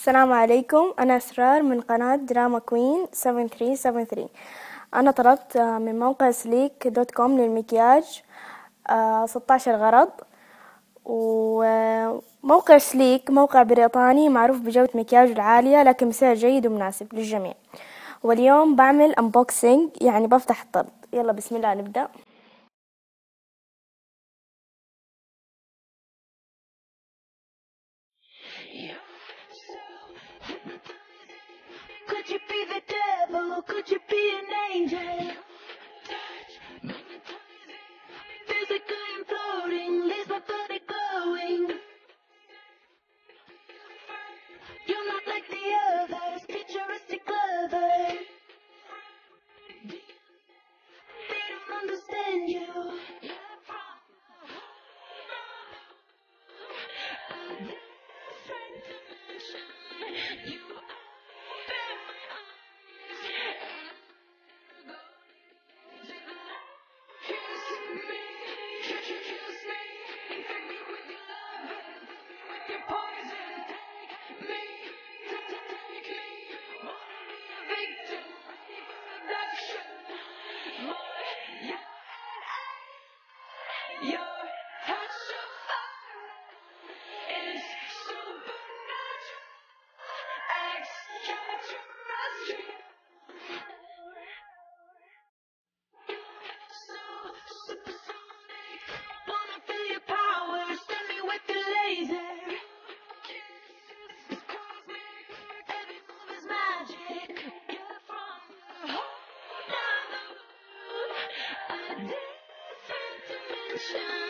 السلام عليكم. أنا أسرار من قناة دراما كوين 7373 أنا طلبت آه، من موقع سليك دوت كوم للمكياج آه، 16 غرض. وموقع آه، سليك موقع بريطاني معروف بجودة مكياجه العالية لكن بسعر جيد ومناسب للجميع. واليوم بعمل أنبوكسينج يعني بفتح الطرد يلا بسم الله نبدأ. sunshine.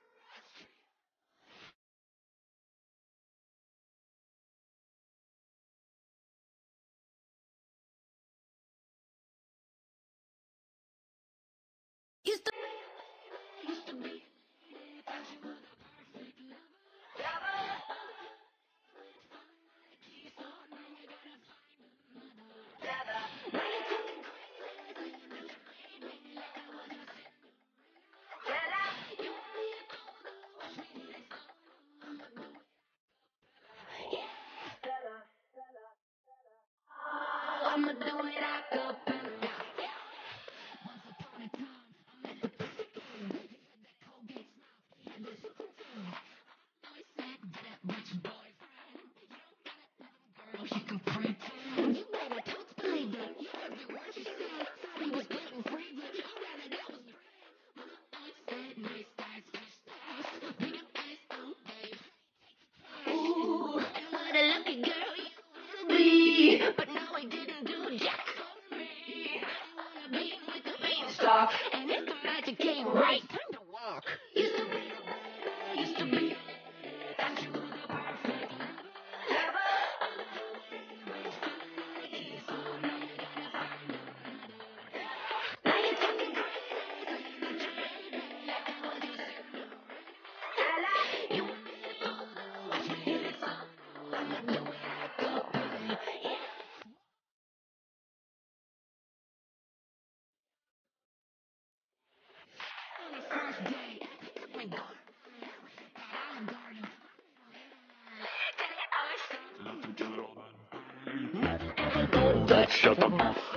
to me as you were the perfect lover. Lover! I'ma do it acapella. again. day. My god. I'm Shut the mouth.